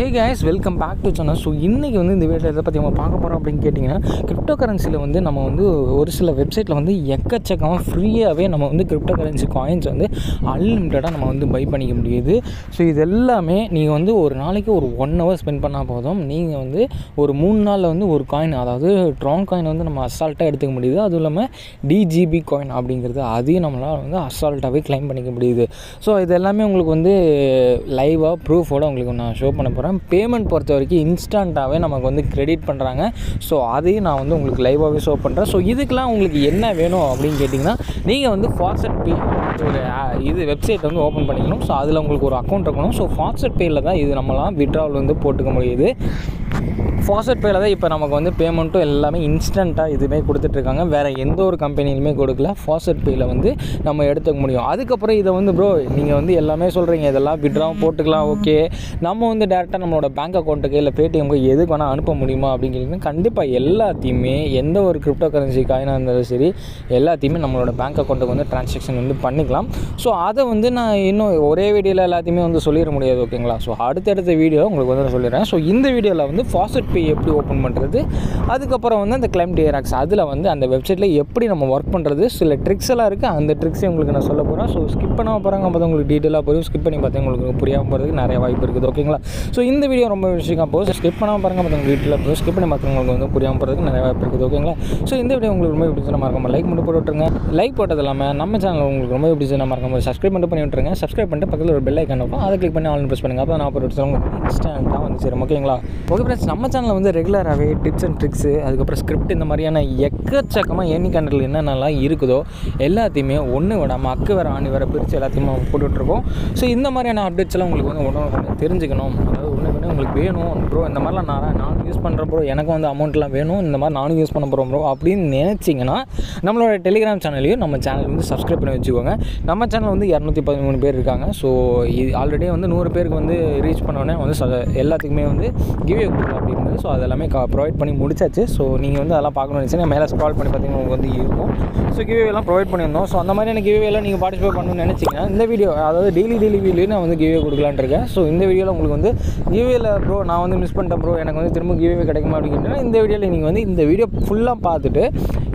Hey guys welcome back to channel so இன்றைக்கி வந்து இந்த வீடியோ எதை பற்றி நம்ம பார்க்க போகிறோம் அப்படின்னு கேட்டிங்கன்னா கிரிப்டோ கரன்சியில் வந்து நம்ம வந்து ஒரு சில வெப்சைட்டில் வந்து எக்கச்சக்கமாக ஃப்ரீயாகவே நம்ம வந்து கிரிப்டோ கரன்சி காயின்ஸ் வந்து அன்லிமிட்டடாக நம்ம வந்து பை பண்ணிக்க முடியுது. ஸோ இது எல்லாமே நீங்கள் வந்து ஒரு நாளைக்கு ஒரு ஒன் ஹவர் ஸ்பெண்ட் பண்ணால் போதும். நீங்கள் வந்து ஒரு மூணு நாளில் வந்து ஒரு காயின் அதாவது ட்ராங் காயின் வந்து நம்ம அசால்ட்டாக எடுத்துக்க முடியுது. அதுவும் இல்லாமல் டிஜிபி காயின் அப்படிங்கிறது அதையும் நம்மளால் வந்து அசால்ட்டாகவே க்ளைம் பண்ணிக்க முடியுது. ஸோ இது எல்லாமே உங்களுக்கு வந்து லைவாக ப்ரூஃபோட உங்களுக்கு நான் ஷோ பண்ண போகிறேன் பேமெண்ட் பொறுத்த வரைக்கும் இன்ஸ்டண்ட்டாகவே நமக்கு வந்து கிரெடிட் பண்ணுறாங்க ஸோ அதையும் நான் வந்து உங்களுக்கு லைவாகவே ஷோ பண்ணுறேன் ஸோ இதுக்கெலாம் உங்களுக்கு என்ன வேணும் அப்படின்னு கேட்டிங்கன்னா நீங்கள் வந்து ஃபாஸ்ட் பே ஒரு இது வெப்சைட் வந்து ஓப்பன் பண்ணிக்கணும். ஸோ அதில் உங்களுக்கு ஒரு அக்கௌண்ட் இருக்கணும். ஸோ ஃபாஸ்ட் பேயில் தான் இது நம்மளாம் விட்ராவல் வந்து போட்டுக்க முடியுது. ஃபாஸ்ட் பேயில் தான் இப்போ நமக்கு வந்து பேமெண்ட்டும் எல்லாமே இன்ஸ்டண்ட்டாக இதுவுமே கொடுத்துட்ருக்காங்க. வேறு எந்த ஒரு கம்பெனிலுமே கொடுக்கல. ஃபாஸ்ட் பேயில் வந்து நம்ம எடுத்துக்க முடியும். அதுக்கப்புறம் இதை வந்து ப்ரோ நீங்கள் வந்து எல்லாமே சொல்கிறீங்க இதெல்லாம் விட்ராவும் போட்டுக்கலாம் ஓகே நம்ம வந்து டேரெக்டாக நம்மளோட பேங்க் அக்கௌண்ட்டுக்கு இல்லை பேடிஎம்க்கு எதுக்கு வேணால் அனுப்ப முடியுமா அப்படின்னு கண்டிப்பாக எல்லாத்தையுமே எந்த ஒரு கிரிப்டோ கரன்சி காயினாக இருந்தாலும் சரி எல்லாத்தையுமே நம்மளோட பேங்க் அக்கௌண்ட்டுக்கு வந்து ட்ரான்சாக்ஷன் வந்து பண்ணிக்கலாம். ஸோ அதை வந்து நான் இன்னும் ஒரே வீடியோவில் எல்லாத்தையுமே வந்து சொல்லிட முடியாது ஓகேங்களா ஸோ அடுத்தடுத்த வீடியோ உங்களுக்கு வந்து நான் சொல்லிடுறேன். ஸோ இந்த வீடியோவில் வந்து ஃபாஸ்ட் பே எப்படி ஓப்பன் பண்ணுறது அதுக்கப்புறம் வந்து அந்த கிளைம் டிஆர்எக்ஸ் அதில் வந்து அந்த வெப்சைட்டில் எப்படி நம்ம ஒர்க் பண்ணுறது சில ட்ரிக்ஸ் எல்லாம் இருக்குது அந்த ட்ரிக்ஸை உங்களுக்கு நான் சொல்ல போகிறேன் ஸோ ஸ்கிப் பண்ண பாருங்க. அப்போ உங்களுக்கு டீட்டெயிலாக புரியும். ஸ்கிப் பண்ணி பார்த்தா உங்களுக்கு புரியாமல் போகிறதுக்கு நிறைய வாய்ப்பு இருக்குது. ஓகேங்களா ஸோ இந்த வீடியோ ரொம்ப விஷயம் போது ஸ்கிப் பண்ணாமல் பாருங்க. அப்போ உங்களுக்கு டீட்டெயிலாக புரியும். ஸ்கிப் பண்ணி பார்த்தா உங்களுக்கு வந்து புரியாமல் போகிறதுக்கு நிறைய வாய்ப்பு இருக்குது. ஓகேங்களா ஸோ இந்த வீடியோ உங்களுக்கு ரொம்ப பிடிச்சா மறக்காம லைக் மட்டும் போட்டு விட்டுருங்க. லைக் போட்டது இல்லாமல் நம்ம சேனல் உங்களுக்கு ரொம்ப பிடிச்சா மறக்காம சப்ஸ்கிரைப் மட்டும் பண்ணி விட்டுருங்க. சப்ஸ்கிரைப் பண்ணிட்டு பக்கத்தில் ஒரு பெல் ஐக்கன் இருக்கும். அதை கிளிக் பண்ணி ஆன்லைன் ப்ரெஸ் பண்ணுங்க. அப்போ நான் போட்டு விட்டு உங்களுக்கு இன்ஸ்டன்ட்டாக வந்து சரி ஓகேங்களா ஓகே ஃப்ரெண்ட்ஸ் நம்ம சேனலில் வந்து ரெகுலராகவே டிப்ஸ் அண்ட் ட்ரிக்ஸு அதுக்கப்புறம் ஸ்கிரிப்ட் இந்த மாதிரியான எக்கச்சக்கமாக ஏனி கண்டல் என்னென்னலாம் இருக்குதோ எல்லாத்தையுமே ஒன்று விடாமல் அக்கு வர ஆணி வர பிரித்து எல்லாத்தையுமே போட்டுட்ருக்கோம். ஸோ இந்த மாதிரியான அப்டேட்ஸ் எல்லாம் உங்களுக்கு வந்து ஒன்று தெரிஞ்சுக்கணும். அதாவது ஒன்று உங்களுக்கு வேணும் ப்ரோ இந்த மாதிரிலாம் நான் நானும் யூஸ் பண்ணுற ப்ரோ எனக்கும் வந்து அமௌண்ட்லாம் வேணும் இந்த மாதிரி நானும் யூஸ் பண்ண போகிறோம் ப்ரோ அப்படின்னு நினச்சிங்கன்னா நம்மளோட டெலிகிராம் சேனலையும் நம்ம சேனல் வந்து சப்ஸ்கிரைப் பண்ணி வச்சுக்கோங்க. நம்ம சேனல் வந்து இரநூத்தி பதிமூணு பேர் இருக்காங்க. ஸோ இது ஆல்ரெடி வந்து நூறு பேருக்கு வந்து ரீச் பண்ணோடனே வந்து ச- எல்லாத்துக்குமே வந்து கிவ்வே இருக்குது அப்படின்றது. ஸோ அதெல்லாமே ப்ரொவைட் பண்ணி முடிச்சாச்சு. ஸோ நீங்கள் வந்து அதெல்லாம் பார்க்கணும்னு நினச்சிங்கன்னா மேலே ஸ்க்ரால் பண்ணி பார்த்தீங்கன்னா உங்களுக்கு வந்து இருக்கும். ஸோ கிவேலாம் ப்ரொவைட் பண்ணியிருந்தோம். ஸோ அந்த மாதிரியான கிவேலாம் நீங்கள் பார்ட்டிசிபேட் பண்ணணும்னு நினச்சிங்கன்னா இந்த வீடியோ அதாவது டெய்லி டெய்லி வீடியோ நான் வந்து கிவே கொடுக்கலான்னு இருக்கேன். ஸோ இந்த வீடியோவில் உங்களுக்கு வந்து கிவேல ப்ரோ நான் வந்து மிஸ் பண்ணிட்டேன் ப்ரோ எனக்கு வந்து திரும்ப கிவே கிடைக்குமா அப்படின்னா இந்த வீடியோவில் நீங்கள் வந்து இந்த வீடியோ ஃபுல்லாக பார்த்துட்டு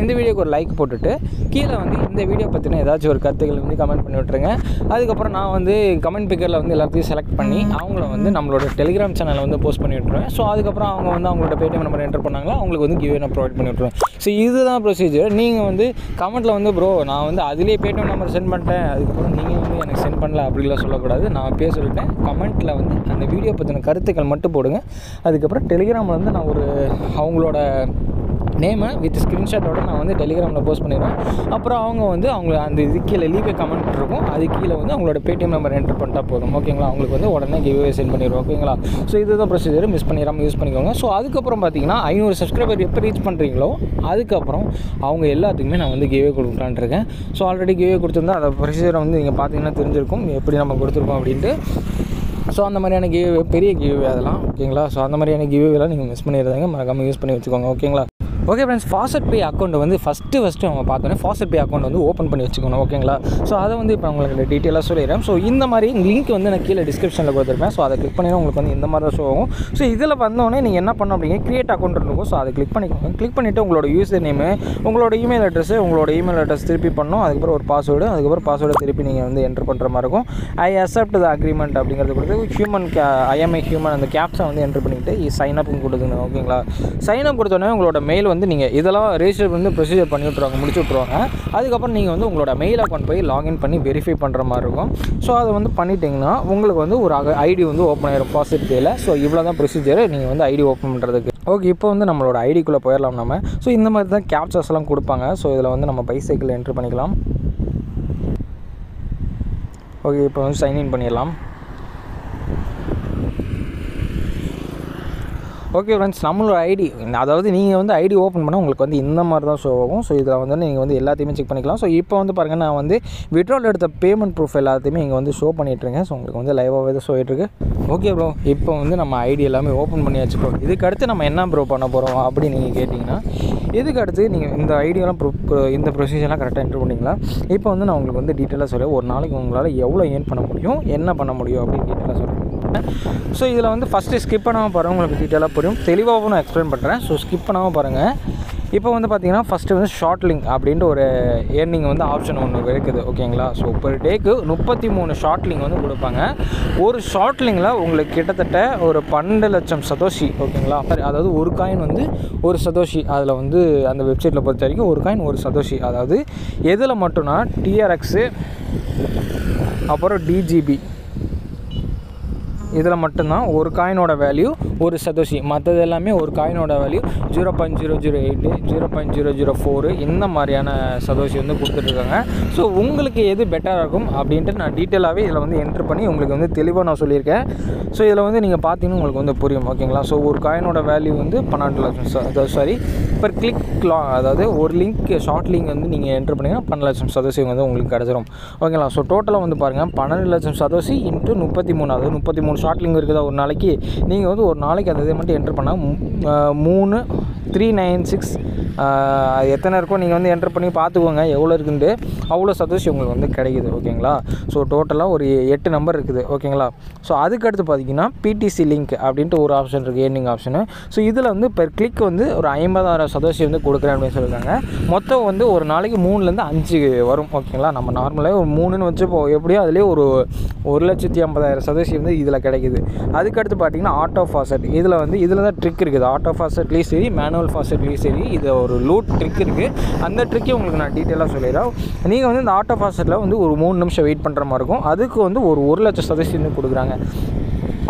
இந்த வீடியோக்கு ஒரு லைக் போட்டுட்டு கீழே வந்து இந்த வீடியோ பற்றின ஏதாச்சும் ஒரு கருத்துக்கள் வந்து கமெண்ட் பண்ணி விட்ருங்க அதுக்கப்புறம் நான் வந்து கமெண்ட் பிக்கரில் வந்து எல்லாத்தையும் செலக்ட் பண்ணி அவங்கள வந்து நம்மளோட டெலிகிராம் சேனலில் வந்து போஸ்ட் பண்ணி விட்ருவேன் ஸோ அதுக்கப்புறம் அவங்க வந்து அவங்களோட பேடிஎம் நம்பர் என்டர் பண்ணாங்களா அவங்களுக்கு வந்து கிவே நான் ப்ரொவைட் பண்ணி விட்ருவேன் ஸோ இதுதான் ப்ரொசீஜர் நீங்கள் வந்து கமெண்ட்டில் வந்து ப்ரோ நான் வந்து அதிலே பேடிஎம் நம்பர் சென்ட் பண்ணிட்டேன். அதுக்கப்புறம் நீங்கள் வந்து எனக்கு சென்ட் பண்ணல அப்படிலாம் சொல்லக்கூடாது. நான் பேர் சொல்லிட்டேன். கமெண்ட்டில் வந்து அந்த வீடியோ பற்றின கருத்துக்கள் மட்டும் போடுங்க. அதுக்கப்புறம் டெலிகிராமில் வந்து நான் ஒரு அவங்களோட நேமை வித் ஸ்க்ரீன்ஷாட்டோட நான் வந்து டெலிகிராமில் போஸ்ட் பண்ணிடுவேன். அப்புறம் அவங்க வந்து அவங்க அந்த இது கீழே லீவே கமெண்ட் இருக்கும். அது கீழே வந்து அவங்களோட பேடிஎம் நம்பர் என்டர் பண்ணிட்டா போதும். ஓகேங்களா அவங்களுக்கு வந்து உடனே கிவ்வே சென்ட் பண்ணிடுவோம். ஓகேங்களா ஸோ இதுதான் ப்ரொசீஜர் மிஸ் பண்ணிடாமல் யூஸ் பண்ணிக்கோங்க. ஸோ அதுக்கப்புறம் பார்த்தீங்கன்னா ஐநூறு சப்ஸ்கிரைபர் எப்போ ரீச் பண்ணுறீங்களோ அதுக்கப்புறம் அவங்க எல்லாத்துக்குமே நான் வந்து கிவ்வே கொடுக்கலான்னு இருக்கேன். ஸோ ஆல்ரெடி கேவே கொடுத்துருந்தா அதை ப்ரொசீஜரை வந்து நீங்கள் பார்த்தீங்கன்னா தெரிஞ்சிருக்கும். எப்படி நம்ம கொடுத்துருக்கோம் அப்படின்ட்டு. ஸோ அந்த மாதிரியான கிவ்வே பெரிய கிவ்வே அதெல்லாம் ஓகேங்களா ஸோ அந்த மாதிரியான கிவ்வேலாம் நீங்கள் மிஸ் பண்ணிடுறாங்க மறக்காமல் யூஸ் பண்ணி வச்சுக்கோங்க ஓகேங்களா okay friends fast pay account வந்து ஃபஸ்ட்டு ஃபஸ்ட்டு அவங்க பார்த்தோன்னே ஃபாஸ்ட் பே அக்கௌண்ட் வந்து ஓப்பன் பண்ணி வச்சுக்கணும் ஓகேங்களா ஸோ அதை வந்து இப்போ உங்களுக்கு டீட்டெயிலாக சொல்லிடுறேன். ஸோ இந்த மாதிரி லிங்க் வந்து நான் கீழே டிஸ்கிரிப்ஷனில் கொடுத்துருப்பேன். ஸோ அதை கிளிக் பண்ணினா உங்களுக்கு வந்து இந்த மாதிரி தான் ஷோ ஆகும். ஸோ இதில் வந்தோடனே நீங்கள் என்ன பண்ணணும் அப்படிங்க கிரியேட் அக்கௌண்ட் இருக்கும். ஸோ அதை கிளிக் பண்ணிக்கோங்க. கிளிக் பண்ணிவிட்டு உங்களோட யூசர் நேமு உங்களோட இமெயில் அட்ரஸு உங்களோட இமெயில் அட்ரஸ் திருப்பி பண்ணணும். அதுக்கப்புறம் ஒரு பாஸ்வேர்டு அதுக்கப்புறம் பாஸ்வேர்டை திருப்பி நீங்கள் வந்து என்டர் பண்ணுற மாதிரி இருக்கும். ஐ அக்செப்ட் த அக்ரிமெண்ட் அப்படிங்கிறது கொடுத்து ஹியூமன் ஐஎம்ஐ ஹியூமன் அந்த கேப்ஸை வந்து என்டர் பண்ணிக்கிட்டு சைன் அப் கொடுத்துங்க ஓகேங்களா சைன் அப் கொடுத்தோடனே உங்களோட மெயில் வந்து நீங்கள் இதெல்லாம் ரெஜிஸ்டர் வந்து ப்ரொசீஜர் பண்ணி விட்ருவாங்க முடிச்சு விட்ருவாங்க அதுக்கப்புறம் நீங்கள் வந்து உங்களோட மெயில் அக்கௌண்ட் போய் லாகின் பண்ணி வெரிஃபை பண்ணுற மாதிரி இருக்கும். ஸோ அதை வந்து பண்ணிட்டீங்கன்னா உங்களுக்கு வந்து ஒரு ஐடி வந்து ஓப்பன் ஆகிடும் பாசிட் பேயில் ஸோ இவ்வளோ தான் ப்ரொசீஜர் நீங்கள் வந்து ஐடி ஓப்பன் பண்ணுறதுக்கு ஓகே இப்போ வந்து நம்மளோட ஐடிக்குள்ளே போயிடலாம் நம்ம ஸோ இந்த மாதிரி தான் கேப்சர்ஸ்லாம் கொடுப்பாங்க. ஸோ இதில் வந்து நம்ம பைசைக்கிள் என்ட்ரு பண்ணிக்கலாம். ஓகே இப்போ வந்து சைன்இன் பண்ணிடலாம். ஓகே ஃப்ரெண்ட்ஸ் நம்மளோட ஐடி. அதாவது நீங்கள் வந்து ஐடி ஓப்பன் பண்ணால் உங்களுக்கு வந்து இந்த மாதிரி தான் ஷோ ஆகும். ஸோ இதில் வந்து நீங்கள் வந்து எல்லாத்தையுமே செக் பண்ணிக்கலாம். ஸோ இப்போ வந்து பாருங்கள் நான் வந்து விட்ரால் எடுத்த பேமெண்ட் ப்ரூஃப் எல்லாத்தையுமே இங்கே வந்து ஷோ பண்ணிகிட்ருக்கேன் ஸோ உங்களுக்கு வந்து லைவாகவே தான் ஷோ ஆகிட்டுருக்கு ஓகே ப்ரோ இப்போ வந்து நம்ம ஐடி எல்லாமே ஓப்பன் பண்ணி வச்சுக்கோ இதுக்கு அடுத்து நம்ம என்ன ப்ரோ பண்ண போகிறோம் அப்படின்னு நீங்கள் கேட்டிங்கன்னா இதுக்கு அடுத்து நீங்கள் இந்த ஐடியெல்லாம் ப்ரூ இந்த ப்ரொசீஜர்லாம் கரெக்டாக என்ட்ரு பண்ணிங்களா? இப்போ வந்து நான் உங்களுக்கு வந்து டீட்டெயிலாக சொல்கிறேன் ஒரு நாளைக்கு உங்களால் எவ்வளோ ஏர்ன் பண்ண முடியும் என்ன பண்ண முடியும் அப்படின்னு டீட்டெயிலாக சொல்கிறேன் ஸோ இதில் வந்து ஃபஸ்ட்டு ஸ்கிப் பண்ணாமல் பாருங்கள் உங்களுக்கு டீட்டெயிலாக புரியும். தெளிவாகவும் நான் எக்ஸ்பிளைன் பண்ணுறேன் ஸோ ஸ்கிப் பண்ணாமல் பாருங்கள் இப்போ வந்து பார்த்தீங்கன்னா ஃபஸ்ட்டு வந்து ஷார்ட் லிங்க் அப்படின்ட்டு ஒரு ஏர்னிங் வந்து ஆப்ஷன் ஒன்று இருக்குது. ஓகேங்களா ஸோ பெர் டேக்கு முப்பத்தி மூணு ஷார்ட் லிங்க் வந்து கொடுப்பாங்க. ஒரு ஷார்ட் லிங்கில் உங்களுக்கு கிட்டத்தட்ட ஒரு பன்னெண்டு லட்சம் சதோஷி ஓகேங்களா அதாவது ஒரு காயின் வந்து ஒரு சதோஷி. அதில் வந்து அந்த வெப்சைட்டில் பொறுத்த வரைக்கும் ஒரு காயின் ஒரு சதோஷி. அதாவது எதில் மட்டும்னா டிஆர்எக்ஸு அப்புறம் டிஜிபி இதில் மட்டும்தான் ஒரு காயினோட வேல்யூ ஒரு சதோஷி மற்றது எல்லாமே ஒரு காயினோட value zero point zero zero eight zero point zero zero four இந்த மாதிரியான சதோஷி வந்து கொடுத்துட்ருக்காங்க. ஸோ உங்களுக்கு எது பெட்டராக இருக்கும் அப்படின்ட்டு நான் டீட்டெயிலாகவே இதில் வந்து என்ட்ரு பண்ணி உங்களுக்கு வந்து தெளிவாக நான் சொல்லியிருக்கேன். ஸோ இதில் வந்து நீங்கள் பார்த்தீங்கன்னா உங்களுக்கு வந்து புரியும் ஓகேங்களா? ஸோ ஒரு காயினோட வேல்யூ வந்து பன்னெண்டு லட்சம் சாரி பர் கிளிக் லா அதாவது ஒரு லிங்க் ஷார்ட் லிங்க் வந்து நீங்கள் என்ட்ரு பண்ணிங்கன்னா பன்னெண்டு லட்சம் சதோசி வந்து உங்களுக்கு கிடச்சிரும். ஓகேங்களா? ஸோ டோட்டலாக வந்து பாருங்கள் பன்னெண்டு லட்சம் சதோசி இன்ட்டு முப்பத்தி மூணு அதாவது முப்பத்தி மூணு ஷார்ட் லிங்க் இருக்குதா? ஒரு நாளைக்கு. நீங்கள் வந்து ஒரு நாளைக்கு அந்த இதை மட்டும் என்ட்ரு பண்ணால் மூணு த்ரீ நைன் சிக்ஸ் எத்தனை இருக்கோ நீங்கள் வந்து என்ட்ரு பண்ணி பார்த்துக்கோங்க. எவ்வளோ இருக்குன்ட்டு அவ்வளோ சதோஷி உங்களுக்கு வந்து கிடைக்குது. ஓகேங்களா? ஸோ டோட்டலாக ஒரு எட்டு நம்பர் இருக்குது. ஓகேங்களா? ஸோ அதுக்கடுத்து பார்த்தீங்கன்னா பிடிசி லிங்க் அப்படின்ட்டு ஒரு ஆப்ஷன் இருக்குது ஏர்னிங் ஆப்ஷனு ஸோ இதில் வந்து பெர் கிளிக் வந்து ஒரு ஐம்பதாயிரம் சதோஷி வந்து கொடுக்குறேன் அப்படின்னு சொல்லியிருக்காங்க. மொத்தம் வந்து ஒரு நாளைக்கு மூணுலேருந்து அஞ்சு வரும். ஓகேங்களா? நம்ம நார்மலாக ஒரு மூணுன்னு வச்சுப்போம் எப்படியோ அதுலேயே ஒரு ஒரு லட்சத்தி ஐம்பதாயிரம் சதோஷி வந்து இதில் கிடைக்குது. அதுக்கடுத்து பார்த்தீங்கன்னா ஆட்டோ ஃபாசட் இதில் வந்து இதில் தான் ட்ரிக் இருக்குது. ஆட்டோ ஃபாசட்லேயும் சரி மேனுவல் ஃபாசட்லேயும் சரி இதை ஒரு லூட் ட்ரிக் இருக்குது அந்த ட்ரிக்கே உங்களுக்கு நான் டீட்டெயிலாக சொல்லிடுறேன். நீங்கள் வந்து இந்த ஆட்டோ ஃபாசட்டில் வந்து ஒரு மூணு நிமிஷம் வெயிட் பண்ணுற மாதிரி இருக்கும். அதுக்கு வந்து ஒரு ஒரு லட்சம் சதவீதம் வந்து கொடுக்குறாங்க.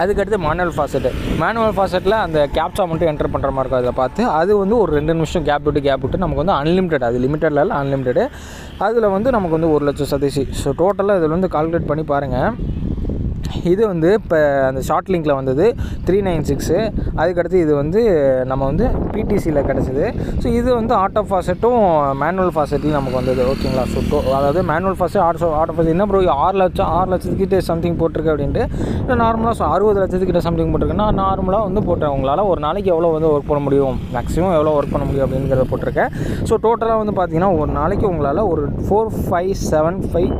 அதுக்கடுத்து மேனுவல் ஃபாசெட்டு மேனுவல் ஃபாசெட்டில் அந்த கேப்சா மட்டும் என்டர் பண்ணுற மாதிரி இருக்கும். அதை பார்த்து அது வந்து ஒரு ரெண்டு நிமிஷம் கேப் விட்டு கேப் விட்டு நமக்கு வந்து அன்லிமிட்டட் அது லிமிட்டடில் இல்லை அன்லிமிட்டடு அதில் வந்து நமக்கு வந்து ஒரு லட்சம் சதவீசி ஸோ டோட்டலாக இதில் வந்து கால்குலேட் பண்ணி பாருங்கள் இது வந்து இப்போ அந்த ஷார்ட் லிங்கில் வந்தது த்ரீ நைன் சிக்ஸு அதுக்கடுத்து இது வந்து நம்ம வந்து பிடிசியில் கிடச்சிது. ஸோ இது வந்து ஆட்டோ ஃபாசெட்டும் மேனுவல் ஃபாசெட்லையும் நமக்கு வந்தது. ஓகேங்களா ஸோ டோ அதாவது manual faucet auto auto faucet என்ன ப்ரோ ஆறு லட்சம் ஆறு லட்சத்துக்கிட்ட சம்திங் போட்டிருக்கு அப்படின்ட்டு. நார்மலாக ஸோ அறுபது லட்சத்துக்கிட்ட சம்திங் போட்டிருக்குன்னா நார்மலாக வந்து போட்டேன். உங்களால் ஒரு நாளைக்கு எவ்வளோ வந்து ஒர்க் பண்ண முடியும்? மேக்ஸிமம் எவ்வளோ ஒர்க் பண்ண முடியும் அப்படிங்கிறத போட்டிருக்கேன். ஸோ டோட்டலாக வந்து பார்த்தீங்கன்னா ஒரு நாளைக்கு உங்களால் ஒரு four five seven five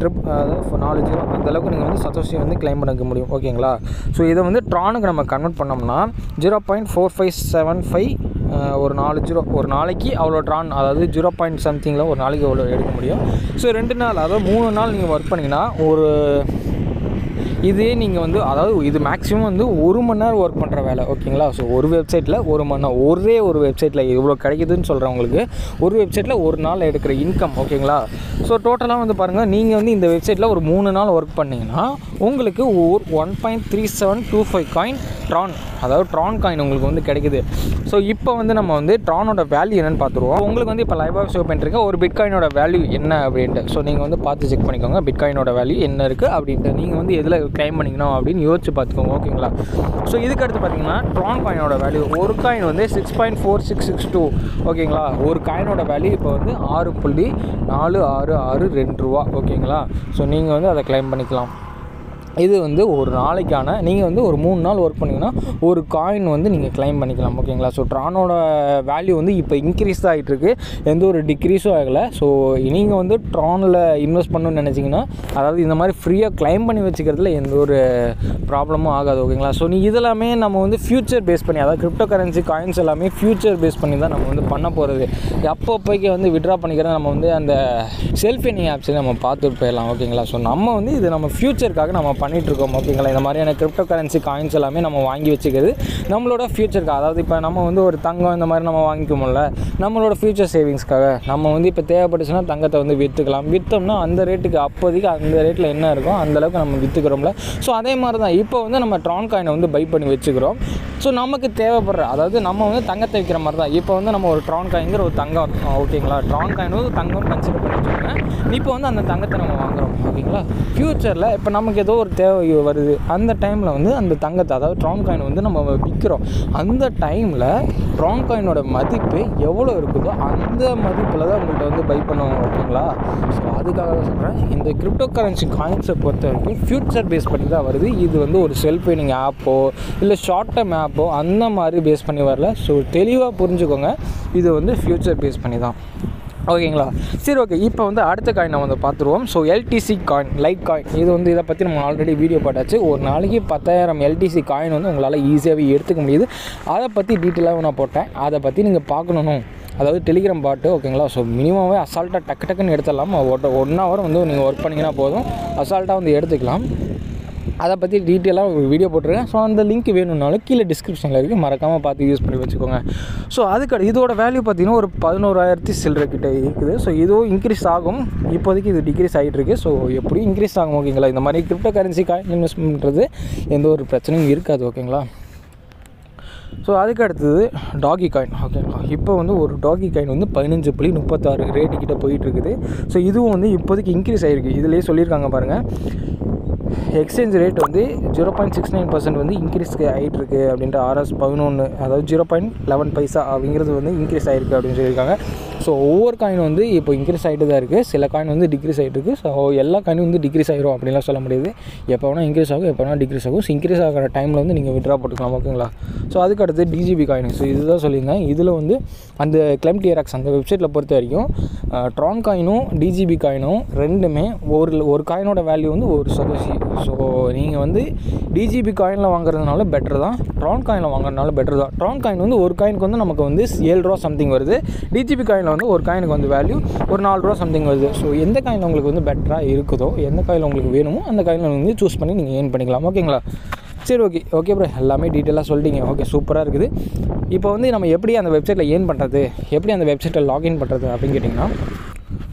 trip அதாவது நாலு ஜீரோ அந்தளவுக்கு நீங்கள் வந்து சத்தோஷி வந்து கிளைம் பண்ணிக்க முடியும். ஓகேங்களா ஸோ இதை வந்து ட்ரானுக்கு நம்ம கன்வெர்ட் பண்ணோம்னா zero point four five seven five ஒரு நாலு ஜீரோ ஒரு நாளைக்கு அவ்வளோ ட்ரான் அதாவது ஜீரோ பாயிண்ட் சம்திங்கில் ஒரு நாளைக்கு அவ்வளோ எடுக்க முடியும்? ஸோ ரெண்டு நாள் அதாவது மூணு நாள் நீங்கள் ஒர்க் பண்ணிங்கன்னா ஒரு இதே நீங்கள் வந்து அதாவது இது மேக்ஸிமம் வந்து ஒரு மணி நேரம் ஒர்க் பண்ணுற வேலை ஓகேங்களா ஸோ ஒரு வெப்சைட்டில் ஒரு மணி நேரம் ஒரே ஒரு வெப்சைட்டில் இவ்வளோ கிடைக்குதுன்னு சொல்கிறவங்களுக்கு ஒரு வெப்சைட்டில் ஒரு நாள் எடுக்கிற இன்கம் ஓகேங்களா ஸோ டோட்டலாக வந்து பாருங்கள் நீங்கள் வந்து இந்த வெப்சைட்டில் ஒரு மூணு நாள் ஒர்க் பண்ணிங்கன்னா உங்களுக்கு ஒரு one point three seven two five coin Tron அதாவது ட்ரான் காயின் உங்களுக்கு வந்து கிடைக்குது. ஸோ இப்போ வந்து நம்ம வந்து ட்ரானோட வேல்யூ என்னென்னு பார்த்துருவோம். உங்களுக்கு வந்து இப்போ லைவாக ஷோ பண்ணிருக்க ஒரு பிட்காயினோட வேல்யூ என்ன அப்படின்ட்டு. ஸோ நீங்கள் வந்து பார்த்து செக் பண்ணிக்கோங்க. பிட்காயினோட வேல்யூ என்ன இருக்குது அப்படின்ட்டு. நீங்கள் வந்து எதில் கிளைம் பண்ணிக்கணும் அப்படின்னு யோசிச்சு பார்த்துக்கோங்க. ஓகேங்களா ஸோ இதுக்கு அடுத்து பார்த்தீங்கன்னா ட்ரான் காயினோட வேல்யூ ஒரு காயின் வந்து six point four six six two ஓகேங்களா ஒரு காயினோட வேல்யூ இப்போ வந்து ஆறு புள்ளி நாலு ஆறு ஆறு ரெண்டு ரூபா. ஓகேங்களா ஸோ நீங்கள் வந்து அதை கிளைம் பண்ணிக்கலாம். இது வந்து ஒரு நாளைக்கான நீங்கள் வந்து ஒரு மூணு நாள் ஒர்க் பண்ணிங்கன்னா ஒரு காயின் வந்து நீங்கள் கிளைம் பண்ணிக்கலாம் ஓகேங்களா ஸோ ட்ரானோட வேல்யூ வந்து இப்போ இன்க்ரீஸ் தான் ஆகிட்டுருக்கு எந்த ஒரு டிக்ரீஸும் ஆகலை. ஸோ நீங்கள் வந்து ட்ரானில் இன்வெஸ்ட் பண்ணணும்னு நினச்சிங்கன்னா அதாவது இந்த மாதிரி ஃப்ரீயாக கிளைம் பண்ணி வச்சுக்கிறதுல எந்த ஒரு ப்ராப்ளமும் ஆகாது ஓகேங்களா ஸோ நீ இதெல்லாமே நம்ம வந்து ஃப்யூச்சர் பேஸ் பண்ணி அதாவது கிரிப்டோ கரன்சி காயின்ஸ் எல்லாமே ஃப்யூச்சர் பேஸ் பண்ணி தான் நம்ம வந்து பண்ண போகிறது அப்பப்போக்கி வந்து விட்ரா பண்ணிக்கிற நம்ம வந்து அந்த செல்ஃப் ஆப்ஸை நம்ம பார்த்துட்டு போயிடலாம் ஓகேங்களா ஸோ நம்ம வந்து இது நம்ம ஃப்யூச்சருக்காக நம்ம பண்ணிகிட்ருக்கோம் ஓகேங்களா? இந்த மாதிரியான கிரிப்டோ கரன்சி காயின்ஸ் எல்லாமே நம்ம வாங்கி வச்சுக்கிறது நம்மளோட ஃப்யூச்சருக்கு அதாவது இப்போ நம்ம வந்து ஒரு தங்கம் இந்த மாதிரி நம்ம வாங்கிக்கோம்ல நம்மளோட ஃப்யூச்சர் சேவிங்ஸ்க்காக நம்ம வந்து இப்போ தேவைப்பட்டுச்சுன்னா தங்கத்தை வந்து விற்றுக்கலாம் விற்றோம்னா அந்த ரேட்டுக்கு அப்போதைக்கு அந்த ரேட்டில் என்ன இருக்கோ அந்த அளவுக்கு நம்ம விற்றுக்கிறோம்ல ஸோ அதே மாதிரி தான் இப்போ வந்து நம்ம ட்ரான் காயினை வந்து பை பண்ணி வச்சுக்கிறோம். ஸோ நமக்கு தேவைப்படுற அதாவது நம்ம வந்து தங்கத்தை விற்கிற மாதிரி தான் இப்போ வந்து நம்ம ஒரு ட்ரான் காயிங்கிற ஒரு தங்கம் ஓகேங்களா? ட்ரான் காயின் வந்து தங்கம் கன்சிடர் பண்ணி இப்போ வந்து அந்த தங்கத்தை நம்ம வாங்குறோம் ஓகேங்களா? ஃப்யூச்சரில் இப்போ நமக்கு ஏதோ ஒரு தேவை வருது. அந்த டைமில் வந்து அந்த தங்கத்தை அதாவது ட்ரான் காயின் வந்து நம்ம விற்கிறோம் அந்த டைமில் ட்ராங் காயினோட மதிப்பு எவ்வளோ இருக்குதோ அந்த மதிப்பில் தான் உங்கள்கிட்ட வந்து பை பண்ணுவோம் ஓகேங்களா? ஸோ அதுக்காக தான் சொல்கிறேன் இந்த கிரிப்டோ கரன்சி காயின்ஸை பொறுத்த வரைக்கும் ஃப்யூச்சர் பேஸ் பண்ணி தான் வருது. இது வந்து ஒரு செல்ஃப் ஏர்னிங் ஆப்போ இல்லை ஷார்ட் டேர்ம் ஆப்போ அந்த மாதிரி பேஸ் பண்ணி வரல. ஸோ தெளிவாக புரிஞ்சுக்கோங்க. இது வந்து ஃப்யூச்சர் பேஸ் பண்ணி தான். ஓகேங்களா? சரி ஓகே. இப்போ வந்து அடுத்த காயின் நம்ம வந்து பார்த்துருவோம். So LTC coin light coin இது வந்து இதை பற்றி நம்ம ஆல்ரெடி வீடியோ போட்டாச்சு. ஒரு நாளைக்கு பத்தாயிரம் எல்டிசி காயின் வந்து உங்களால் ஈஸியாகவே எடுத்துக்க முடியுது. அதை பற்றி டீட்டெயிலாக நான் போட்டேன். அதை பற்றி நீங்கள் பார்க்கணும் அதாவது டெலிகிராம் பாட்டு ஓகேங்களா? ஸோ மினிமமே அசால்ட்டாக டக்கு டக்குன்னு எடுத்துடலாம். ஒன் ஹவர் வந்து நீங்கள் ஒர்க் பண்ணிங்கன்னா போதும். அசால்ட்டாக வந்து எடுத்துக்கலாம். அதை பற்றி டீட்டெயிலாக ஒரு வீடியோ போட்டிருக்கேன். ஸோ அந்த லிங்க் வேணும்னாலும் கீழே டிஸ்கிரிப்ஷனில் இருக்குது மறக்காமல் பார்த்து யூஸ் பண்ணி வச்சுக்கோங்க. ஸோ அதுக்கு இதோட வேல்யூ பார்த்தீங்கன்னா ஒரு பதினோராயிரத்தி சில்லற கிட்ட இருக்குது. ஸோ இதுவும் இன்க்ரீஸ் ஆகும். இப்போதைக்கு இது டிக்ரீஸ் ஆகிட்டு இருக்குது ஸோ எப்படியும் இன்க்ரீஸ் ஆகும் ஓகேங்களா? இந்த மாதிரி கிரிப்டோ கரன்சி காயின் இன்வெஸ்ட்மெண்ட்றது எந்த ஒரு பிரச்சனையும் இருக்காது ஓகேங்களா? ஸோ அதுக்கு அடுத்தது டாகி காயின் ஓகேங்களா? இப்போ வந்து ஒரு டாகி காயின் வந்து பதினஞ்சு புள்ளி முப்பத்தாறு ரேட்டு போயிட்டுருக்குது ஸோ இதுவும் வந்து இப்போதைக்கு இன்க்ரீஸ் ஆகிருக்கு இதுலேயே சொல்லியிருக்காங்க பாருங்கள் எக்ஸ்சேஞ்ச் ரேட் வந்து zero point six nine percent வந்து இன்க்ரீஸ் ஆகிட்டு இருக்கு அப்படின்ற ஆர்எஸ் பதினொன்று அதாவது ஜீரோ பாயிண்ட் லெவன் பைசா அப்படிங்கிறது வந்து இன்க்ரீஸ் ஆகிருக்கு அப்படின்னு சொல்லியிருக்காங்க. ஸோ ஒவ்வொரு காயின் வந்து இப்போ இன்க்ரீஸ் ஆகிட்டு தான் இருக்குது சில காயின் வந்து டிக்ரீஸ் ஆகிட்டு இருக்குது ஸோ எல்லா காயினும் வந்து டிக்ரீஸ் ஆகிரும் அப்படின்லாம் சொல்ல முடியாது. எப்போ வேணால் இன்க்ரீஸ் ஆகும் எப்போ வேணால் டிக்ரீஸ் ஆகும். ஸோ இன்க்ரீஸ் ஆகிற டைமில் வந்து நீங்கள் விட்ரா போட்டுக்கலாம் ஓகேங்களா? ஸோ அதுக்கு அடுத்து டிஜிபி காயின் ஸோ இதுதான் சொல்லியிருந்தேன். இதில் வந்து அந்த கிளைம் டிஆர்எக்ஸ் அந்த வெப்சைட்டில் பொறுத்த வரைக்கும் ட்ரான் காயினும் டிஜிபி காயினும் ரெண்டுமே ஒரு ஒரு காயினோட வேல்யூ வந்து ஒரு சதோசி ஸோ நீங்கள் வந்து டிஜிபி காயினில் வாங்குறதுனால பெட்டர் தான். ட்ரான் காயினில் வாங்குறதுனால பெட்டர் தான். ட்ரான் காயின் வந்து ஒரு காயினுக்கு வந்து நமக்கு வந்து ஏழு ரூபா சம்திங் வருது. டிஜிபி காயினில் வந்து ஒரு காயினுக்கு வந்து வேல்யூ ஒரு நாலு ரூபா சம்திங் வருது. ஸோ எந்த காயின் உங்களுக்கு வந்து பெட்டராக இருக்குதோ எந்த காயின் உங்களுக்கு வேணுமோ அந்த காயினில் வந்து சூஸ் பண்ணி நீங்கள் ஏர்ன் பண்ணிக்கலாம். ஓகேங்களா சரி ஓகே ஓகே ப்ரோ எல்லாமே டீட்டெயிலாக சொல்லிட்டீங்க. ஓகே சூப்பராக இருக்குது. இப்போ வந்து நம்ம எப்படி அந்த வெப்சைட்டில் ஏர்ன் பண்ணுறது எப்படி அந்த வெப்சைட்டில் லாகின் பண்ணுறது அப்படின்னு கேட்டிங்கன்னா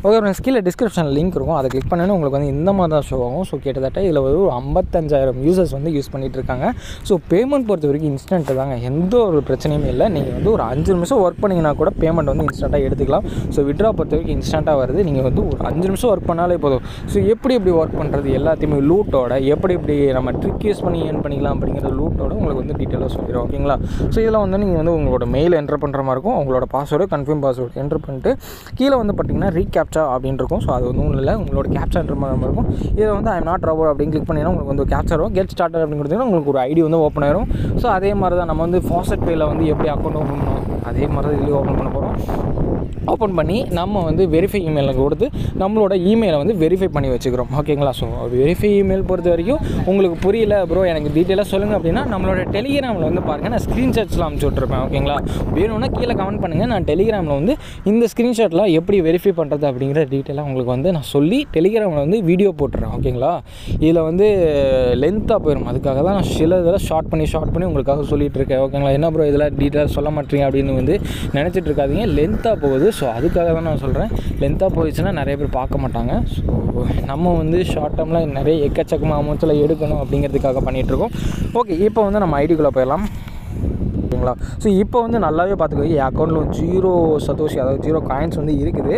ஓகே ஃப்ரெண்ட்ஸ் கீழே டிஸ்கிரிப்ஷனில் லிங்க் இருக்கும். அதை கிளிக் பண்ணணும் உங்களுக்கு வந்து இந்த மாதிரி தான் ஷோ ஆகும். ஸோ கிட்டத்தட்ட இதில் ஒரு ஐம்பத்தஞ்சாயிரம் யூசர்ஸ் வந்து யூஸ் பண்ணிகிட்டு இருக்காங்க. ஸோ பேமெண்ட் பொறுத்த வரைக்கும் இன்ஸ்டன்ட்டு தாங்க. எந்த ஒரு பிரச்சனையுமே இல்லை. நீங்கள் வந்து ஒரு அஞ்சு நிமிஷம் ஒர்க் பண்ணிங்கன்னா கூட பேமெண்ட் வந்து இன்ஸ்டண்ட்டாக எடுத்துக்கலாம். ஸோ விட்ரா பொறுத்த வரைக்கும் இன்ஸ்டண்ட்டாக வருது. நீங்கள் வந்து ஒரு அஞ்சு நிமிஷம் ஒர்க் பண்ணாலே போதும். ஸோ எப்படி எப்படி ஒர்க் பண்ணுறது எல்லாத்தையுமே லூட்டோட எப்படி எப்படி நம்ம ட்ரிக் யூஸ் பண்ணி ஏர்ன் பண்ணிக்கலாம் அப்படிங்கிற லூட்டோட உங்களுக்கு வந்து டீட்டெயிலாக சொல்லிடுவோம் ஓகேங்களா ஸோ இதில் வந்து நீங்கள் வந்து உங்களோட மெயில் என்டர் பண்ணுற மாதிரி இருக்கும். உங்களோட பாஸ்வேர்டு கன்ஃபார்ம் பாஸ்வேர்டு என்டர் பண்ணிட்டு கீழே வந்து பார்த்தீங்கன்னா கேப்சா அப்படின்னு இருக்கும். ஸோ அது வந்து ஒன்றும் இல்லை. உங்களோட கேப்சான்ற மாதிரி இருக்கும். இதில் வந்து ஐம் நாட் ரோபோட் அப்படின்னு கிளிக் பண்ணிங்கன்னா உங்களுக்கு வந்து கேப்சர் வரும். கெட் ஸ்டார்டர் அப்படின்னு கொடுத்தீங்கன்னா உங்களுக்கு ஒரு ஐடி வந்து ஓப்பன் ஆயிரும். ஸோ அதே மாதிரி தான் நம்ம வந்து ஃபாஸ்ட் பேயில் வந்து எப்படி அக்கௌண்ட் ஓப்பன் பண்ணோம் அதே மாதிரி தான் இதுலேயும் ஓப்பன் பண்ண போகிறோம் ஓப்பன் பண்ணி நம்ம வந்து வெரிஃபை இமெயிலில் கொடுத்து நம்மளோட இமெயிலை வந்து வெரிஃபை பண்ணி வச்சுக்கிறோம். ஓகேங்களா ஸோ வெரிஃபை இமெயில் பொறுத்த வரைக்கும் உங்களுக்கு புரியல ப்ரோ எனக்கு டீட்டெயிலாக சொல்லுங்கள் அப்படின்னா நம்மளோட டெலிகிராமில் வந்து பாருங்கள் நான் ஸ்க்ரீன்ஷாட்ஸ்லாம் அனுப்பிச்சி விட்ருப்பேன் ஓகேங்களா வேணும்னா கீழே கமெண்ட் பண்ணுங்கள் நான் டெலிகிராமில் வந்து இந்த ஸ்க்ரீன்ஷாட்லாம் எப்படி வெரிஃபை பண்ணுறது அப்படிங்கிற டீட்டெயிலாக உங்களுக்கு வந்து நான் சொல்லி டெலிகிராமில் வந்து வீடியோ போட்டுறேன் ஓகேங்களா இதில் வந்து லென்த்தாக போயிடும் அதுக்காக தான் நான் சில இதெல்லாம் ஷார்ட் பண்ணி ஷார்ட் பண்ணி உங்களுக்காக சொல்லிகிட்டு இருக்கேன் ஓகேங்களா என்ன ப்ரோ இதெல்லாம் டீட்டெயிலாக சொல்ல மாட்டீங்க அப்படின்னு வந்து நினச்சிட்டு இருக்காதீங்க. லென்த்தாக போகுது. ஸோ அதுக்காக தான் நான் சொல்கிறேன் லென்த்தாக போயிடுச்சுன்னா நிறைய பேர் பார்க்க மாட்டாங்க. ஸோ நம்ம வந்து ஷார்ட் டேர்மில் நிறைய எக்கச்சக்கமாக அமௌண்ட்ஸில் எடுக்கணும் அப்படிங்கிறதுக்காக பண்ணிகிட்ருக்கோம் ஓகே இப்போ வந்து நம்ம ஐடிக்குள்ளே போயிடலாம். ஓகேங்களா? ஸோ இப்போ வந்து நல்லாவே பார்த்துக்கோ என் அக்கௌண்ட்டில் ஜீரோ சதோஷி அதாவது ஜீரோ காயின்ஸ் வந்து இருக்குது.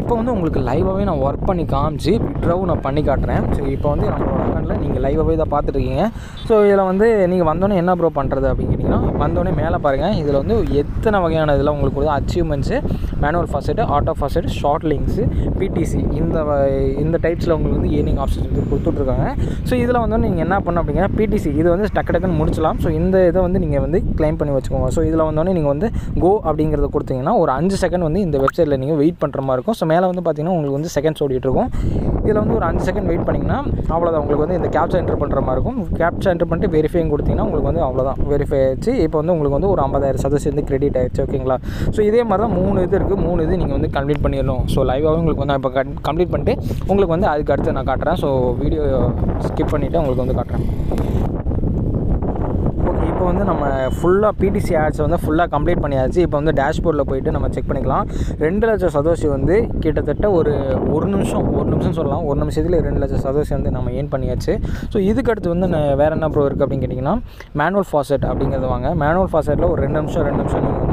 இப்போ வந்து உங்களுக்கு லைவாகவே நான் ஒர்க் பண்ணி காமிச்சு ட்ரவ் நான் பண்ணி காட்டுறேன். ஸோ இப்போ வந்து நம்மளோட அக்கௌண்ட்டில் நீங்கள் லைவாகவே தான் பார்த்துட்ருக்கீங்க ஸோ இதில் வந்து நீங்கள் வந்தோடனே என்ன ப்ரோ பண்ணுறது அப்படின்னு கேட்டிங்கன்னா வந்தோடனே மேலே பாருங்கள் இதில் வந்து எத்தனை வகையான இதில் உங்களுக்கு வந்து achievements manual first auto first short links PTC இந்த வ- இந்த டைப்ஸில் உங்களுக்கு வந்து ஏர்னிங் ஆப்ஷன்ஸ் வந்து கொடுத்துட்ருக்காங்க. ஸோ இதில் வந்து நீங்கள் என்ன பண்ணணும் அப்படிங்கன்னா பிடிசி இது வந்து டக்கு டக்குன்னு முடிச்சலாம். ஸோ இந்த இதை வந்து நீங்கள் வந்து க்ளைம் பண்ணி வச்சுக்கோங்க. ஸோ இதில் வந்தோடனே நீங்கள் வந்து கோ அப்படிங்கிறத கொடுத்தீங்கன்னா ஒரு அஞ்சு செகண்ட் வந்து இந்த வெப்சைட்டில் நீங்கள் வெயிட் பண்ணுற மாதிரி இருக்கும். ஸோ மேலே வந்து பார்த்தீங்கன்னா உங்களுக்கு வந்து செகண்ட்ஸ் ஓடிட்டுருக்கும். இதில் வந்து ஒரு அஞ்சு செகண்ட் வெயிட் பண்ணிங்கன்னா அவ்வளோதான் உங்களுக்கு வந்து இந்த கேப்சா என்டர் பண்ணுற மாதிரி இருக்கும். கேப்சா என்டர் பண்ணிட்டு வெரிஃபையும் கொடுத்தீங்கன்னா உங்களுக்கு வந்து அவ்வளோதான் வெரிஃபை ஆயிடுச்சு. இப்போ வந்து உங்களுக்கு வந்து ஒரு ஐம்பதாயிரம் சதவீதம் வந்து கிரெடிட் ஆயிடுச்சு ஓகேங்களா ஸோ இதே மாதிரி தான் மூணு இது இருக்குது மூணு இது நீங்கள் வந்து கம்ப்ளீட் பண்ணிடணும். ஸோ லைவாகவே உங்களுக்கு வந்து நான் இப்போ கம்ப்ளீட் பண்ணிட்டு உங்களுக்கு வந்து அதுக்கு அடுத்து நான் காட்டுறேன். ஸோ வீடியோ ஸ்கிப் பண்ணிவிட்டு உங்களுக்கு வந்து காட்டுறேன். இப்போ வந்து நம்ம ஃபுல்லாக பிடிசி ஆட்ஸ் வந்து ஃபுல்லாக கம்ப்ளீட் பண்ணியாச்சு. இப்போ வந்து டேஷ்போர்டில் போயிட்டு நம்ம செக் பண்ணிக்கலாம். ரெண்டு லட்சம் சதோஷி வந்து கிட்டத்தட்ட ஒரு ஒரு நிமிஷம் ஒரு நிமிஷம் சொல்லலாம். ஒரு நிமிஷத்தில் ரெண்டு லட்சம் சதோஷி வந்து நம்ம ஏன் பண்ணியாச்சு. ஸோ இதுக்கு அடுத்து வந்து நான் வேறு என்ன ப்ரோ இருக்குது அப்படின்னு கேட்டிங்கன்னா மேனுவல் ஃபாசெட் அப்படிங்கிறது வாங்க. மேனுவல் ஃபாசெட்டில் ஒரு ரெண்டு நிமிஷம் ரெண்டு நிமிஷம் நீங்கள்